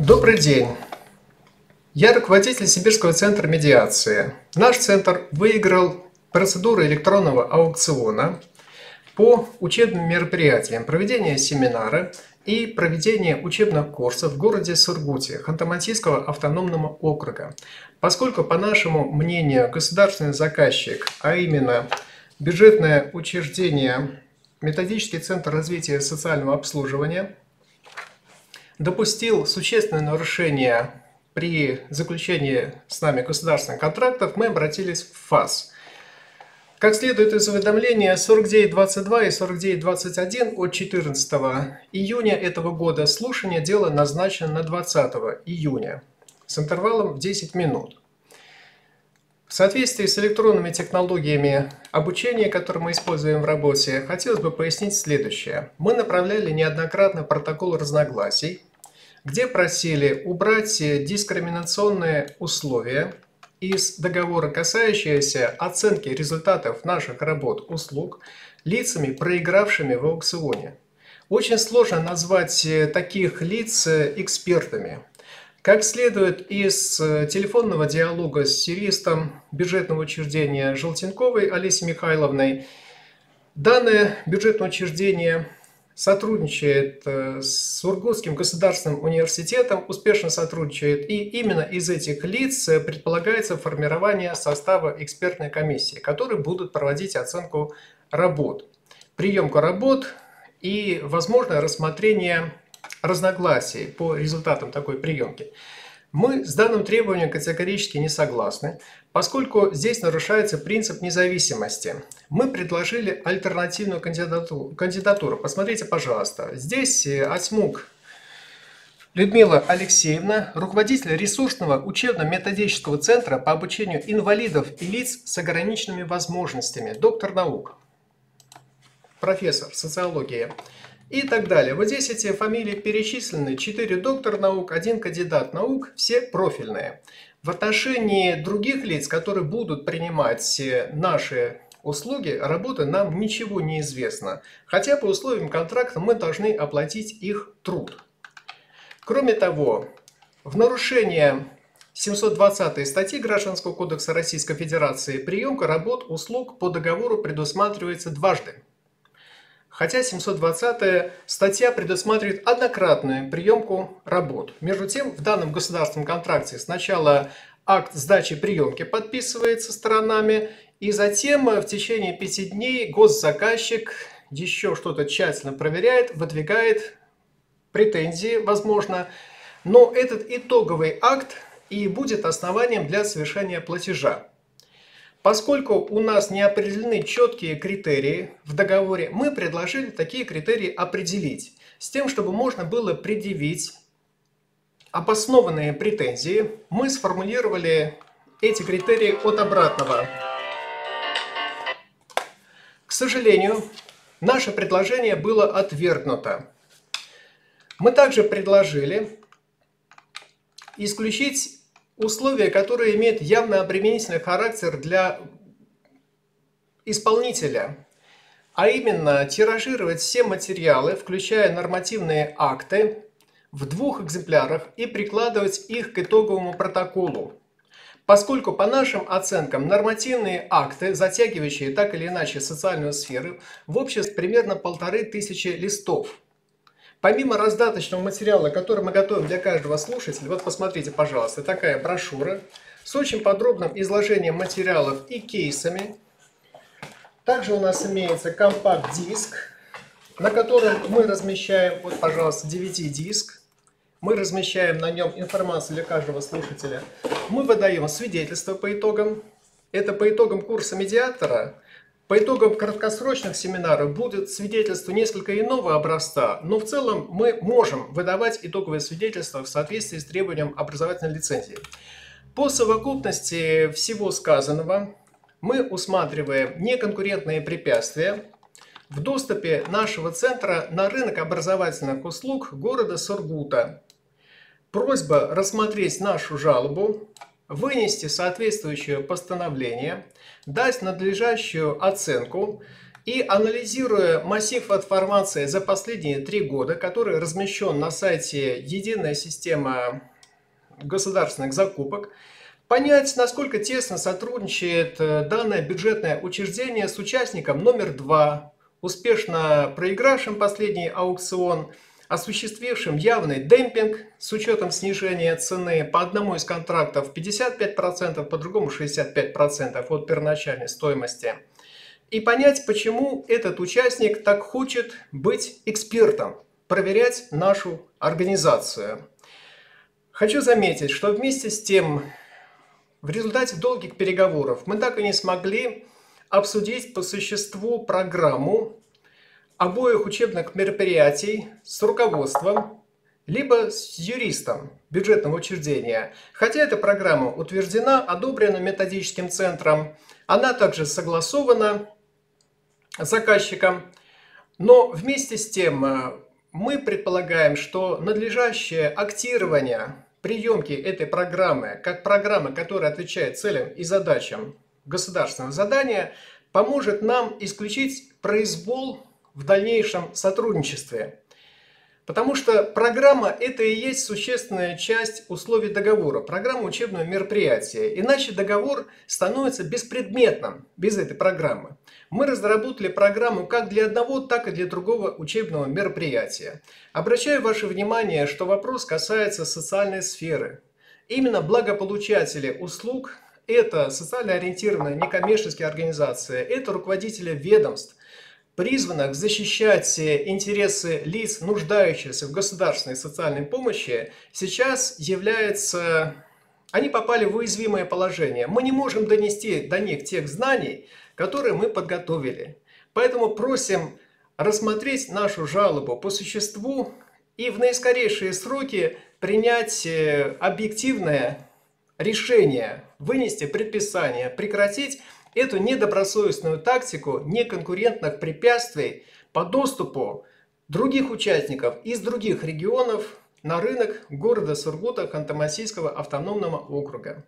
Добрый день. Я руководитель Сибирского центра медиации. Наш центр выиграл процедуру электронного аукциона по учебным мероприятиям, проведение семинара и проведение учебных курсов в городе Сургуте Ханты-Мансийского автономного округа. Поскольку, по нашему мнению, государственный заказчик, а именно бюджетное учреждение Методический центр развития социального обслуживания допустил существенное нарушение при заключении с нами государственных контрактов, мы обратились в ФАС. Как следует из уведомления 49.22 и 49.21 от 14 июня этого года слушание дела назначено на 20 июня с интервалом в 10 минут. В соответствии с электронными технологиями обучения, которые мы используем в работе, хотелось бы пояснить следующее. Мы направляли неоднократно протокол разногласий, где просили убрать дискриминационные условия из договора, касающиеся оценки результатов наших работ услуг лицами, проигравшими в аукционе. Очень сложно назвать таких лиц экспертами. Как следует из телефонного диалога с юристом бюджетного учреждения Желтенковой Олесей Михайловной, данное бюджетное учреждение – сотрудничает э, с Ургутским государственным университетом, успешно сотрудничает, и именно из этих лиц э, предполагается формирование состава экспертной комиссии, которые будут проводить оценку работ, приемку работ и возможное рассмотрение разногласий по результатам такой приемки. Мы с данным требованием категорически не согласны, поскольку здесь нарушается принцип независимости. Мы предложили альтернативную кандидатуру. кандидатуру. Посмотрите, пожалуйста. Здесь Осьмук э, Людмила Алексеевна, руководитель ресурсного учебно-методического центра по обучению инвалидов и лиц с ограниченными возможностями, доктор наук, профессор социологии и так далее. Вот здесь эти фамилии перечислены. Четыре доктор наук, один кандидат наук, все профильные. В отношении других лиц, которые будут принимать наши услуги, работы нам ничего не известно. Хотя по условиям контракта мы должны оплатить их труд. Кроме того, в нарушение 720 статьи Гражданского кодекса Российской Федерации приемка работ услуг по договору предусматривается дважды. Хотя 720 статья предусматривает однократную приемку работ. Между тем, в данном государственном контракте сначала акт сдачи приемки подписывается сторонами, и затем в течение пяти дней госзаказчик еще что-то тщательно проверяет, выдвигает претензии, возможно. Но этот итоговый акт и будет основанием для совершения платежа. Поскольку у нас не определены четкие критерии в договоре, мы предложили такие критерии определить, с тем, чтобы можно было предъявить обоснованные претензии. Мы сформулировали эти критерии от обратного. К сожалению, наше предложение было отвергнуто. Мы также предложили исключить условия, которые имеют явно обременительный характер для исполнителя, а именно тиражировать все материалы, включая нормативные акты, в двух экземплярах и прикладывать их к итоговому протоколу. Поскольку по нашим оценкам нормативные акты, затягивающие так или иначе социальную сферу, в обществе примерно полторы тысячи листов – Помимо раздаточного материала, который мы готовим для каждого слушателя, вот посмотрите, пожалуйста, такая брошюра с очень подробным изложением материалов и кейсами. Также у нас имеется компакт-диск, на котором мы размещаем, вот, пожалуйста, DVD-диск. Мы размещаем на нем информацию для каждого слушателя. Мы выдаем свидетельство по итогам. Это по итогам курса медиатора – по итогам краткосрочных семинаров будет свидетельство несколько иного образца, но в целом мы можем выдавать итоговые свидетельства в соответствии с требованием образовательной лицензии. По совокупности всего сказанного мы усматриваем неконкурентные препятствия в доступе нашего центра на рынок образовательных услуг города Сургута. Просьба рассмотреть нашу жалобу вынести соответствующее постановление, дать надлежащую оценку И анализируя массив информации за последние три года, который размещен на сайте Единая система государственных закупок, понять, насколько тесно сотрудничает э, данное бюджетное учреждение с участником номер два, успешно проигравшим последний аукцион, осуществившим явный демпинг с учетом снижения цены по одному из контрактов 55%, по другому 65% от первоначальной стоимости. И понять, почему этот участник так хочет быть экспертом, проверять нашу организацию. Хочу заметить, что вместе с тем в результате долгих переговоров мы так и не смогли обсудить по существу программу обоих учебных мероприятий с руководством, либо с юристом бюджетного учреждения. Хотя эта программа утверждена, одобрена методическим центром, она также согласована заказчиком, но вместе с тем э, мы предполагаем, что надлежащее актирование приемки этой программы, как программы, которая отвечает целям и задачам государственного задания, поможет нам исключить произвол в дальнейшем сотрудничестве. Потому что программа – это и есть существенная часть условий договора, программа учебного мероприятия. Иначе договор становится беспредметным без этой программы. Мы разработали программу как для одного, так и для другого учебного мероприятия. Обращаю ваше внимание, что вопрос касается социальной сферы. Именно благополучатели услуг – это социально ориентированные некоммерческие организации, это руководители ведомств, призванных защищать интересы лиц, нуждающихся в государственной социальной помощи, сейчас является... Они попали в уязвимое положение. Мы не можем донести до них тех знаний, которые мы подготовили. Поэтому просим рассмотреть нашу жалобу по существу и в наискорейшие сроки принять э, объективное решение, вынести предписание, прекратить эту недобросовестную тактику неконкурентных препятствий по доступу других участников из других регионов на рынок города Сургута Ханты-Мансийского автономного округа.